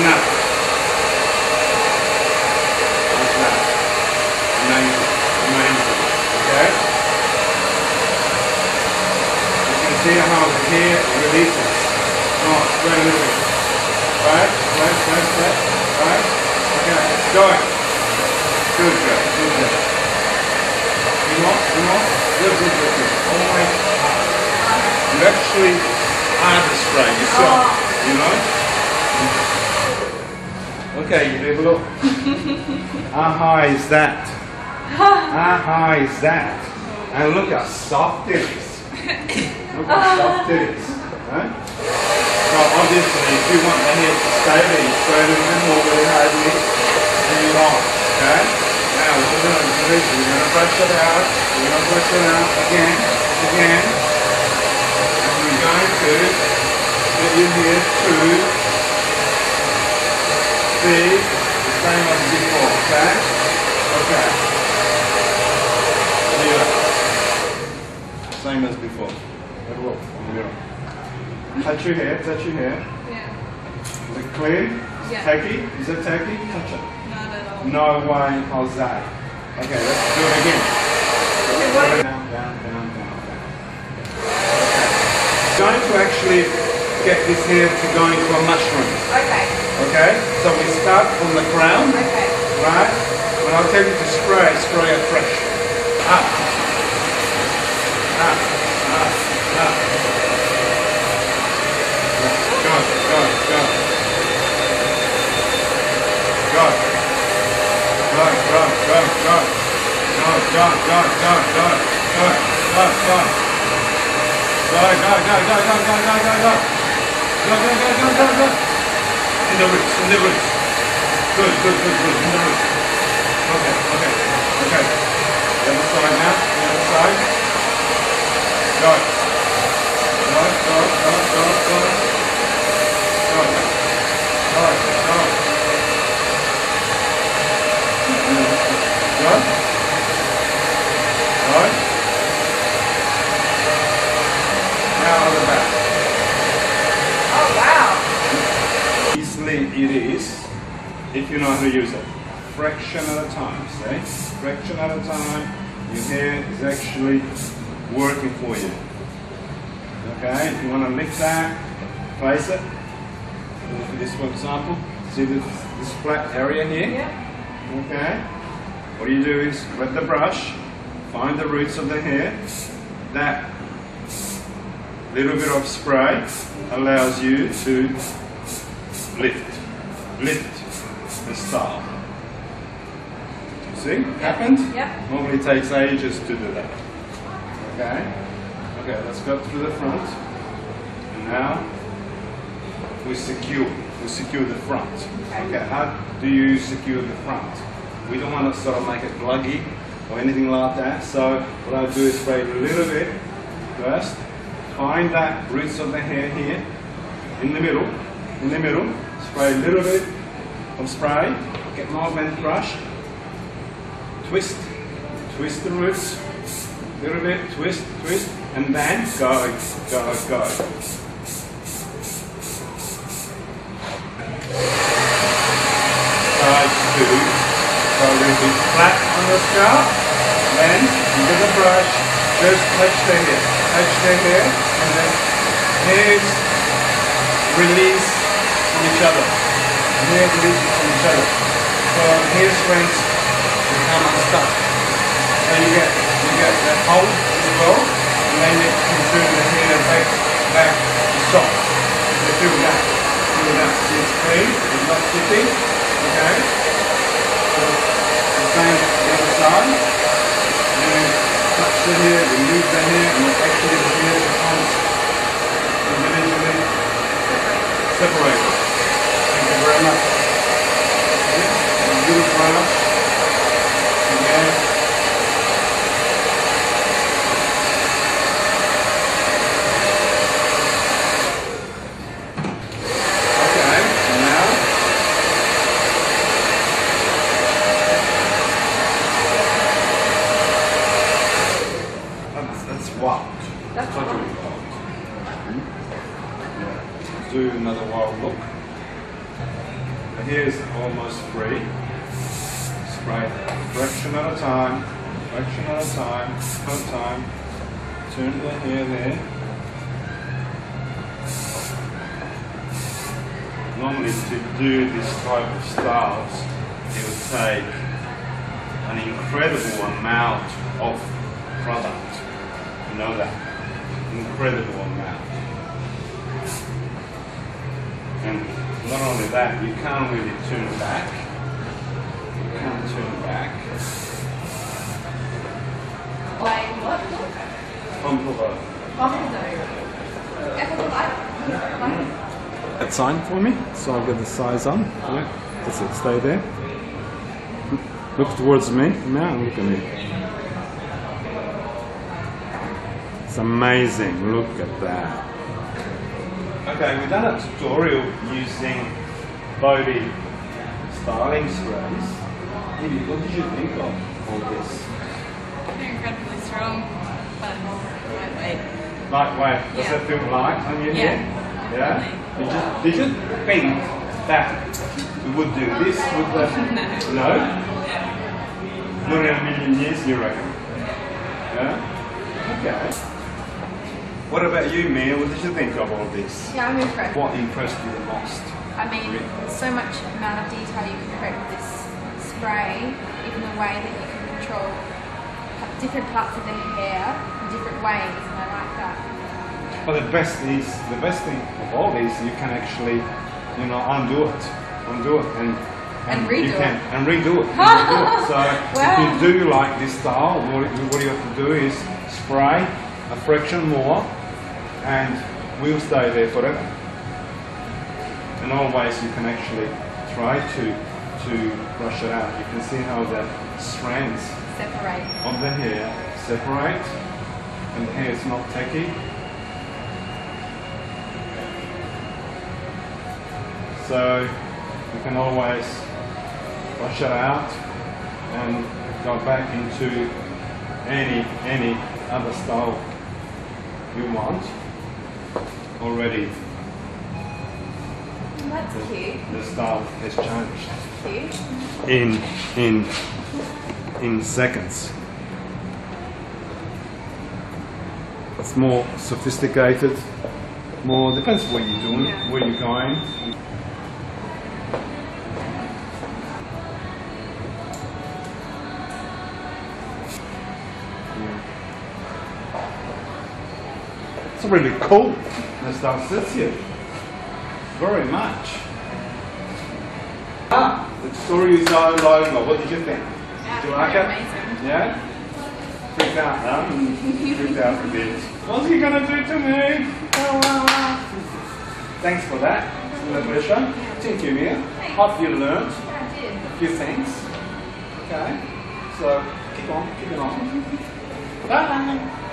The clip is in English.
Enough. Like that. Amazing. Amazing. Okay? You can see how the hair releases. Oh, very little. Right? Right, right, right. Right? Okay, go. Good girl. Good girl. You know, you know? Good, good, good, good. Oh my God. You actually are the spray yourself. Oh. You know? Okay, you a look. how high is that? How high is that? And look how soft it is. Look how soft it is. Right? So obviously, if you want the hair to stay there, you spray it a bit more very hardly, and you on. Okay? Now, what we're going to do is we're going to brush it out. We're going to brush it out again, again. And we're going to get your hair to the same as before, okay? Okay. Yeah. Same as before. Have a look on the mirror. Touch your hair, touch your hair. Yeah. Is it clean? Is Yeah. it tacky? Is it tacky? Touch it. Not at all. No way, that? Okay, let's do it again. Okay, Down, down, down, down, down. Okay. Going to actually get this hair to go into a mushroom. Okay. Okay? So we start from the ground. Okay. Right? When I tell you to spray, spray it fresh. Up. Up. Up. Up. Go, go, go. Go. Go, go, go, go. Go, go, go, go, go. Go, go, go. Go, go, go, go, go, go, go, go. Go, go, go, go, go, go. In the roots, in the roots. Good, good, good, good. In the roots. Okay, okay, okay. The other side now. The other side. Go. Go, go, go, go, go. Go. Go, go. Go. Go. Now on the back. Oh wow. easily it is if you know how to use it. Fraction at a time, see? Fraction at a time, your hair is actually working for you. Okay, if you want to lift that, place it. At this for example. See this, this flat area here? Yeah. Okay. What you do is wet the brush, find the roots of the hair. That little bit of spray allows you to lift, lift the style. See? Happened? Yep. Normally takes ages to do that. Okay? Okay, let's go through the front. And now we secure. We secure the front. Okay, how do you secure the front? We don't want to sort of make it gluggy or anything like that. So what I'll do is spray a little bit first. Find that roots of the hair here in the middle. In the middle. Spray a little bit of spray. Get my bent brush. Twist. Twist the roots. Little bit. Twist, twist. And then go, go, go. Try to go a little bit flat on the scalp. Then with the brush, just touch the hair. Touch the hair and then hairs release from each other. Release from each other. So hair strands become unstuck. So you get you get the hold as well, and then you can turn the hair back back to soft. You feel that. Feel that. See it's clean, it's not sticky. Okay? So the same the other side. And then touch the hair, remove the hair, and actually the hair becomes individually separated. Okay, now. That's, that's walk. Let's do another wild look. Here is almost free. Spray fraction at a time, fraction at a time, at a time. Turn the hair there. Normally to do this type of styles, it would take an incredible amount of product. You know that? Incredible amount. And not only that, you can't really turn back. That sign for me, so I'll get the size on. Yeah, that's it. Stay there. Look towards me. Now look at me. It's amazing. Look at that. Okay, we've done a tutorial using Bodii styling sprays. Amy, what did you think of all this? They're incredibly strong, but lightweight. Lightweight, does Yeah. it feel light on your Yeah, hair? Yeah? Did you, did you think that we would do this with the... No. No? Not in a million years, you reckon? Yeah? Okay. What about you, Mia? What did you think of all this? Yeah, I'm impressed. What impressed you the most? I mean, so much amount of detail you can create with this spray, even the way that you can control different parts of the hair in different ways, and I like that. But the best is the best thing of all is you can actually, you know, undo it, undo it, and And you redo can, it. and redo it. and redo it. So Wow. if you do like this style, what, what you have to do is spray a fraction more, and we'll stay there forever. And always you can actually try to to brush it out. You can see how the strands Separate. of the hair separate, and the hair is not tacky. So you can always wash it out and go back into any any other style you want. Already That's cute. the style has changed Cute. in in in seconds. It's more sophisticated, more depends what you're doing, Yeah. where you're going. It's really cool, Mr. here, Very much. Ah, the story is all over. What did you think? Did you like it? Amazing. Yeah? Freaked out, huh? Freaked out a bit. What's he gonna do to me? Oh, wow, wow. Thanks for that, Natasha. Thank you, Mia. Hope you learned a few things. Okay. So keep on, keep it on. Bye.